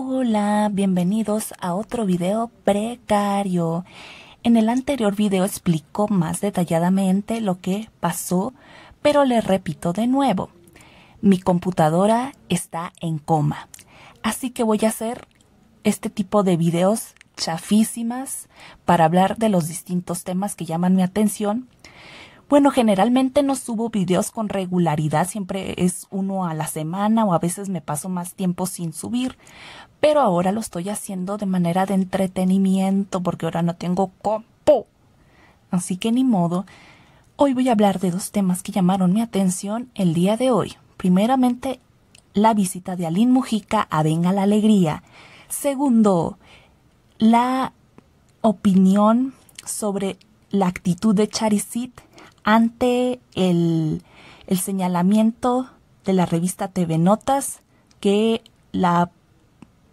Hola, bienvenidos a otro video precario. En el anterior video explico más detalladamente lo que pasó, pero le repito de nuevo. Mi computadora está en coma, así que voy a hacer este tipo de videos chafísimas para hablar de los distintos temas que llaman mi atención bueno, generalmente no subo videos con regularidad, siempre es uno a la semana o a veces me paso más tiempo sin subir, pero ahora lo estoy haciendo de manera de entretenimiento porque ahora no tengo copo. Así que ni modo. Hoy voy a hablar de dos temas que llamaron mi atención el día de hoy. Primeramente, la visita de Aline Mujica a Venga la Alegría. Segundo, la opinión sobre la actitud de Charisit ante el, señalamiento de la revista TV Notas que la,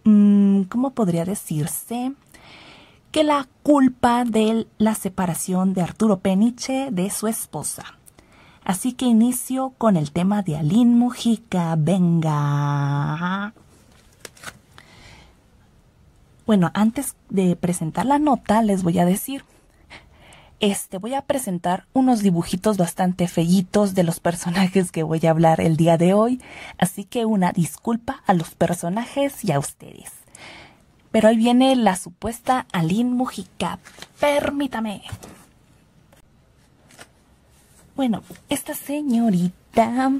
mm, ¿cómo podría decirse? Que la culpa de la separación de Arturo Peniche de su esposa. Así que inicio con el tema de Aline Mujica. Venga. Bueno, antes de presentar la nota, les voy a decir este voy a presentar unos dibujitos bastante fellitos de los personajes que voy a hablar el día de hoy, así que una disculpa a los personajes y a ustedes. Pero ahí viene la supuesta Aline Mujica. Permítame. Bueno, esta señorita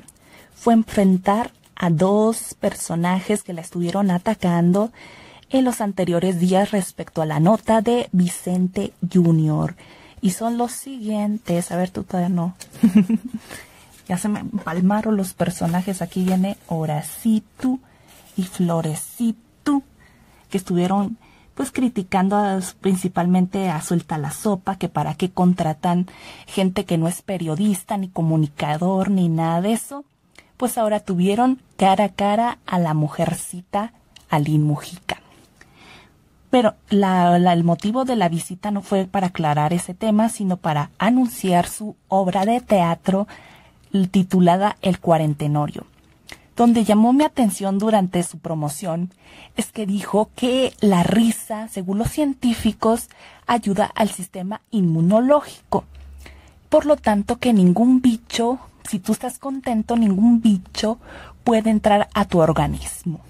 fue a enfrentar a dos personajes que la estuvieron atacando en los anteriores días respecto a la nota de Vicente Jr y son los siguientes. A ver, tú todavía no. ya se me palmaron los personajes. Aquí viene Horacito y Florecito, que estuvieron pues criticando principalmente a Suelta la Sopa, que para qué contratan gente que no es periodista, ni comunicador, ni nada de eso. Pues ahora tuvieron cara a cara a la mujercita Aline Mujica. Pero el motivo de la visita no fue para aclarar ese tema, sino para anunciar su obra de teatro titulada El Cuarentenorio. Donde llamó mi atención durante su promoción es que dijo que la risa, según los científicos, ayuda al sistema inmunológico. Por lo tanto, que ningún bicho, si tú estás contento, ningún bicho puede entrar a tu organismo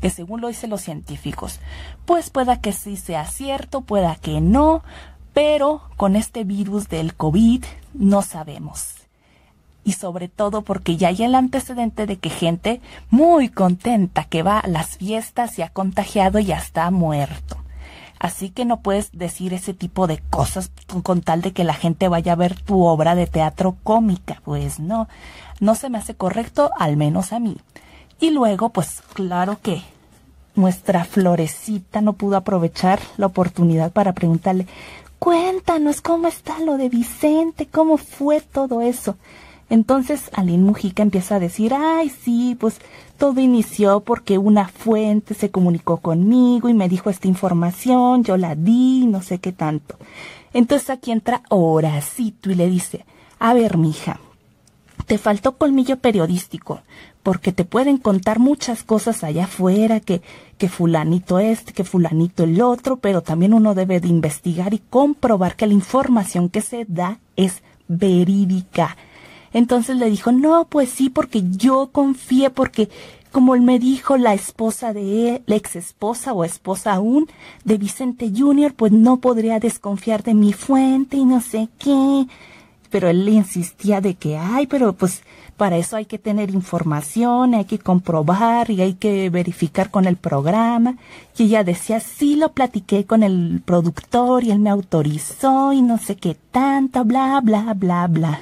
que según lo dicen los científicos. Pues pueda que sí sea cierto, pueda que no, pero con este virus del COVID no sabemos. Y sobre todo porque ya hay el antecedente de que gente muy contenta que va a las fiestas se ha contagiado y ya está muerto. Así que no puedes decir ese tipo de cosas con tal de que la gente vaya a ver tu obra de teatro cómica. Pues no, no se me hace correcto, al menos a mí. Y luego, pues claro que nuestra florecita no pudo aprovechar la oportunidad para preguntarle, cuéntanos cómo está lo de Vicente, cómo fue todo eso. Entonces Aline Mujica empieza a decir, ay, sí, pues todo inició porque una fuente se comunicó conmigo y me dijo esta información, yo la di, no sé qué tanto. Entonces aquí entra Horacito y le dice, a ver, mija, te faltó colmillo periodístico, porque te pueden contar muchas cosas allá afuera, que, que fulanito este, que fulanito el otro, pero también uno debe de investigar y comprobar que la información que se da es verídica. Entonces le dijo, no, pues sí, porque yo confié, porque como él me dijo la esposa de él, la ex esposa o esposa aún de Vicente Junior, pues no podría desconfiar de mi fuente y no sé qué pero él insistía de que, ay, pero pues para eso hay que tener información, hay que comprobar y hay que verificar con el programa. Y ella decía, sí, lo platiqué con el productor y él me autorizó y no sé qué tanto, bla, bla, bla, bla.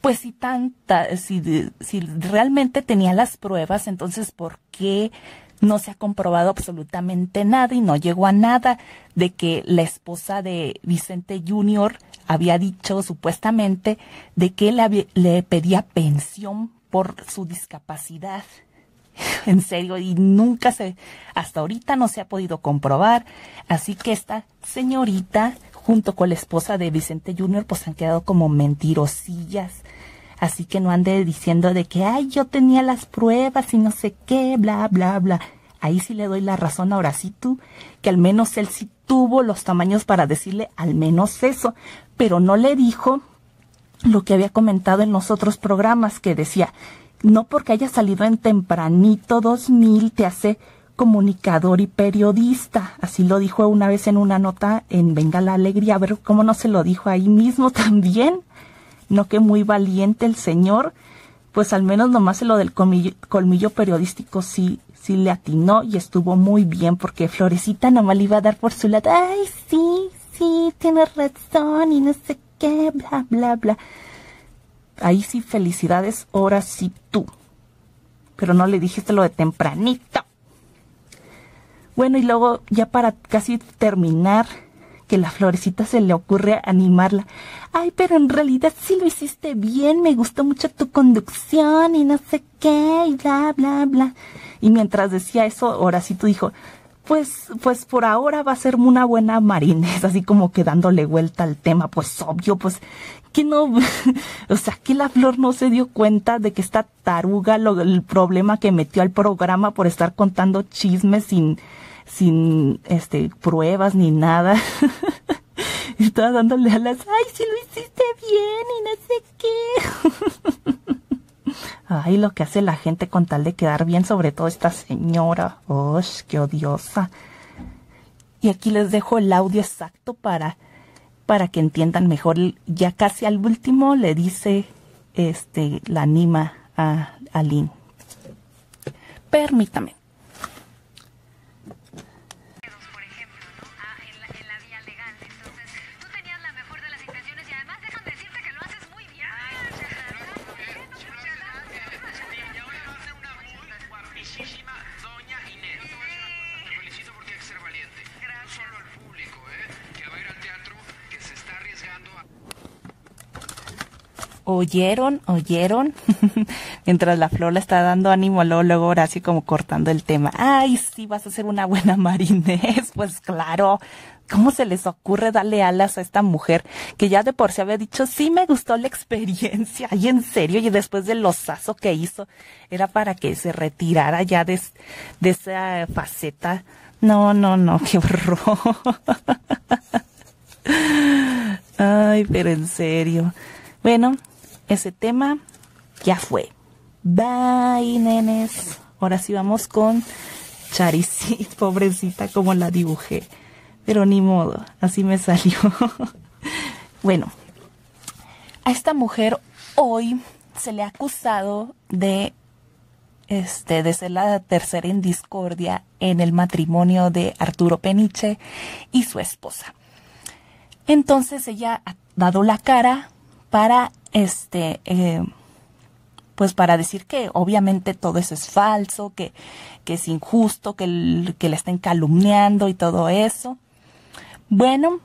Pues si tanta, si, si realmente tenía las pruebas, entonces ¿por qué no se ha comprobado absolutamente nada y no llegó a nada de que la esposa de Vicente Junior había dicho supuestamente de que le, le pedía pensión por su discapacidad. en serio, y nunca se, hasta ahorita no se ha podido comprobar. Así que esta señorita, junto con la esposa de Vicente Junior, pues han quedado como mentirosillas. Así que no ande diciendo de que, ay, yo tenía las pruebas y no sé qué, bla, bla, bla. ahí sí le doy la razón ahora sí tú, que al menos él sí tuvo los tamaños para decirle al menos eso, pero no le dijo lo que había comentado en los otros programas que decía, no porque haya salido en tempranito 2000 te hace comunicador y periodista. Así lo dijo una vez en una nota en Venga la Alegría. A ver cómo no se lo dijo ahí mismo también. No que muy valiente el señor. Pues al menos nomás lo del colmillo, periodístico sí, sí le atinó y estuvo muy bien porque Florecita nomás le iba a dar por su lado. Ay, sí, sí, tienes razón y no sé qué, bla, bla, bla. Ahí sí, felicidades, ahora sí tú. Pero no le dijiste lo de tempranito. Bueno, y luego ya para casi terminar, que la florecita se le ocurre animarla. Ay, pero en realidad sí lo hiciste bien, me gustó mucho tu conducción y no sé qué, y bla, bla, bla. Y mientras decía eso, tú dijo, pues, pues por ahora va a ser una buena marinés, así como que dándole vuelta al tema, pues obvio, pues que no, o sea, que la flor no se dio cuenta de que esta taruga, lo, el problema que metió al programa por estar contando chismes sin, sin, este, pruebas ni nada. Estaba dándole a las, ay, si lo hiciste bien y no sé qué. ay, lo que hace la gente con tal de quedar bien, sobre todo esta señora. ¡Oh, qué odiosa! Y aquí les dejo el audio exacto para para que entiendan mejor. Ya casi al último le dice, este, la anima a, a. Permítame. ¿Oyeron? ¿Oyeron? Mientras la flor le está dando ánimo, luego, luego Horacio como cortando el tema. Ay, sí, vas a ser una buena marinés. Pues claro. ¿Cómo se les ocurre darle alas a esta mujer que ya de por sí había dicho, sí me gustó la experiencia? Y en serio, y después del osazo que hizo, era para que se retirara ya de, de esa faceta. No, no, no, qué horror. Ay, pero en serio. Bueno, ese tema ya fue. Bye, nenes. Ahora sí vamos con Charisi, pobrecita como la dibujé. Pero ni modo, así me salió. bueno, a esta mujer hoy se le ha acusado de este de ser la tercera en discordia en el matrimonio de Arturo Peniche y su esposa. Entonces ella ha dado la cara para este, eh, pues para decir que obviamente todo eso es falso, que, que es injusto, que, que le estén calumniando y todo eso. Bueno,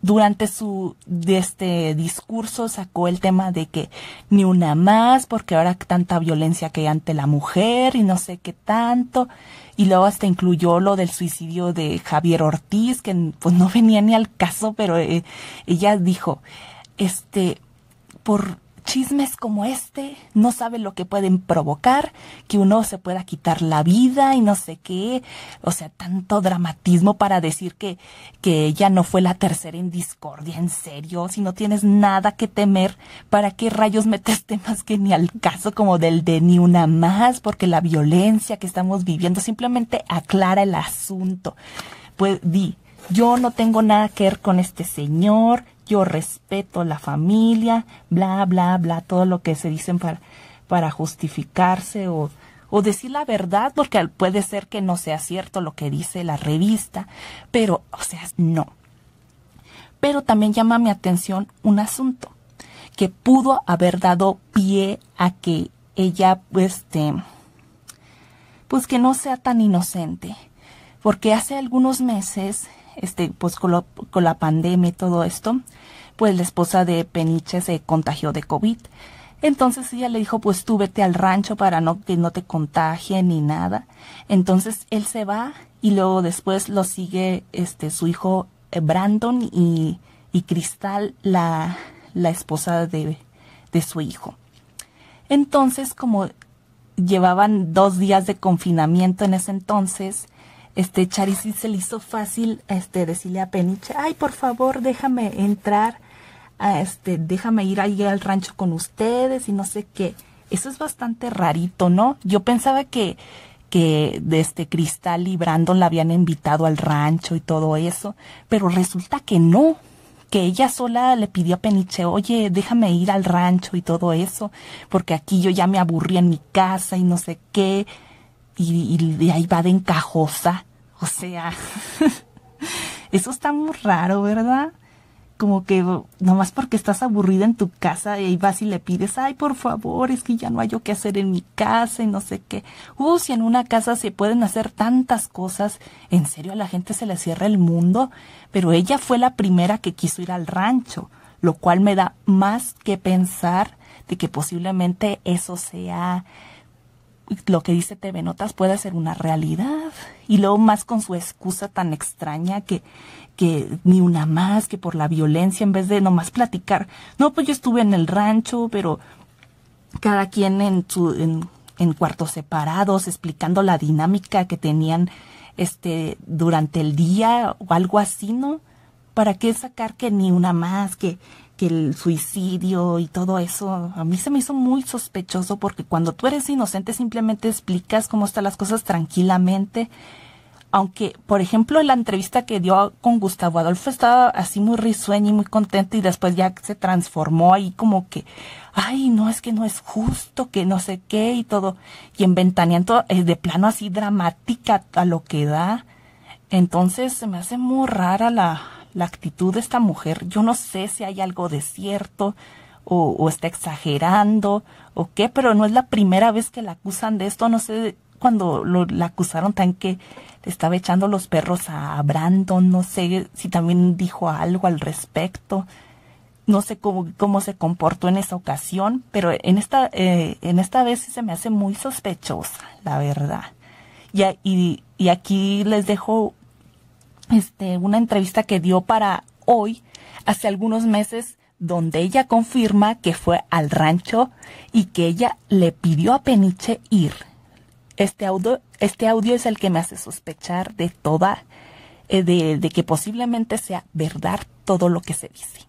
durante su este discurso sacó el tema de que ni una más porque ahora tanta violencia que hay ante la mujer y no sé qué tanto y luego hasta incluyó lo del suicidio de Javier Ortiz que pues no venía ni al caso pero eh, ella dijo este por chismes como este, no sabe lo que pueden provocar, que uno se pueda quitar la vida y no sé qué, o sea, tanto dramatismo para decir que, que ella no fue la tercera en discordia, en serio, si no tienes nada que temer, ¿para qué rayos metes temas que ni al caso como del de ni una más? Porque la violencia que estamos viviendo simplemente aclara el asunto. Pues di, yo no tengo nada que ver con este señor, yo respeto la familia, bla, bla, bla, todo lo que se dicen para, para justificarse o, o decir la verdad, porque puede ser que no sea cierto lo que dice la revista, pero, o sea, no. Pero también llama mi atención un asunto que pudo haber dado pie a que ella, este, pues que no sea tan inocente, porque hace algunos meses este, pues con, con la pandemia y todo esto, pues la esposa de Peniche se contagió de COVID. Entonces ella le dijo, pues tú vete al rancho para no, que no te contagie ni nada. Entonces él se va y luego después lo sigue este, su hijo eh, Brandon y, y Cristal, la, la esposa de, de su hijo. Entonces, como llevaban dos días de confinamiento en ese entonces, este Charisi se le hizo fácil este decirle a Peniche, ay por favor déjame entrar, a este, déjame ir ahí al rancho con ustedes y no sé qué. Eso es bastante rarito, ¿no? Yo pensaba que que de este Cristal y Brandon la habían invitado al rancho y todo eso, pero resulta que no, que ella sola le pidió a Peniche, oye, déjame ir al rancho y todo eso, porque aquí yo ya me aburrí en mi casa y no sé qué, y, de ahí va de encajosa, o sea, eso está muy raro, ¿verdad? como que nomás porque estás aburrida en tu casa y vas y le pides, ay, por favor, es que ya no hay yo qué hacer en mi casa y no sé qué. Uh, si en una casa se pueden hacer tantas cosas, en serio a la gente se le cierra el mundo, pero ella fue la primera que quiso ir al rancho, lo cual me da más que pensar de que posiblemente eso sea lo que dice TV Notas puede ser una realidad. Y luego más con su excusa tan extraña que, que ni una más, que por la violencia, en vez de nomás platicar. No, pues yo estuve en el rancho, pero cada quien en su, en, en cuartos separados, explicando la dinámica que tenían este durante el día o algo así, ¿no? ¿Para qué sacar que ni una más, que, que el suicidio y todo eso, a mí se me hizo muy sospechoso porque cuando tú eres inocente simplemente explicas cómo están las cosas tranquilamente. Aunque, por ejemplo, la entrevista que dio con Gustavo Adolfo estaba así muy risueño y muy contento y después ya se transformó ahí como que, ay, no, es que no es justo, que no sé qué y todo. Y en Ventaneando es de plano así dramática a lo que da. Entonces se me hace muy rara la, la actitud de esta mujer. Yo no sé si hay algo de cierto o, está exagerando o qué, pero no es la primera vez que la acusan de esto. No sé cuando lo, la acusaron tan que le estaba echando los perros a Brandon. No sé si también dijo algo al respecto. No sé cómo, se comportó en esa ocasión, pero en esta, eh, en esta vez se me hace muy sospechosa, la verdad. Y, y aquí les dejo este, una entrevista que dio para hoy, hace algunos meses, donde ella confirma que fue al rancho y que ella le pidió a Peniche ir. Este audio, este audio es el que me hace sospechar de toda, eh, de, de que posiblemente sea verdad todo lo que se dice.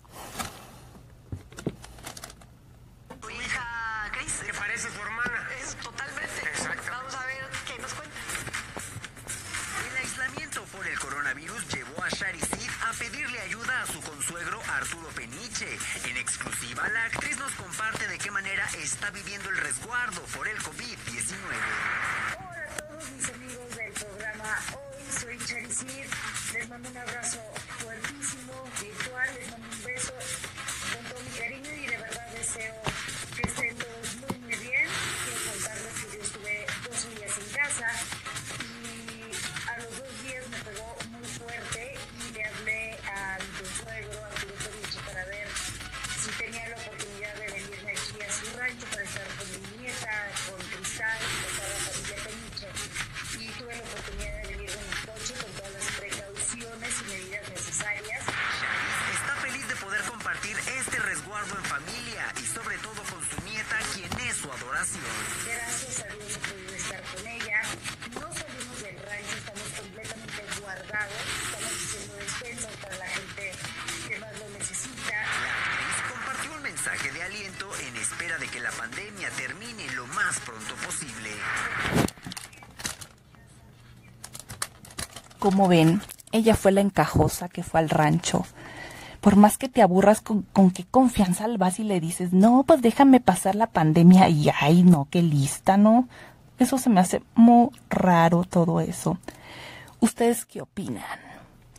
Como ven, ella fue la encajosa que fue al rancho. Por más que te aburras, con, qué confianza vas y le dices, no, pues déjame pasar la pandemia y ay, no, qué lista, ¿no? Eso se me hace muy raro todo eso. ¿Ustedes qué opinan?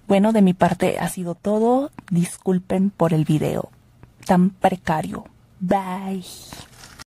Bueno, de mi parte ha sido todo. Disculpen por el video tan precario. Bye.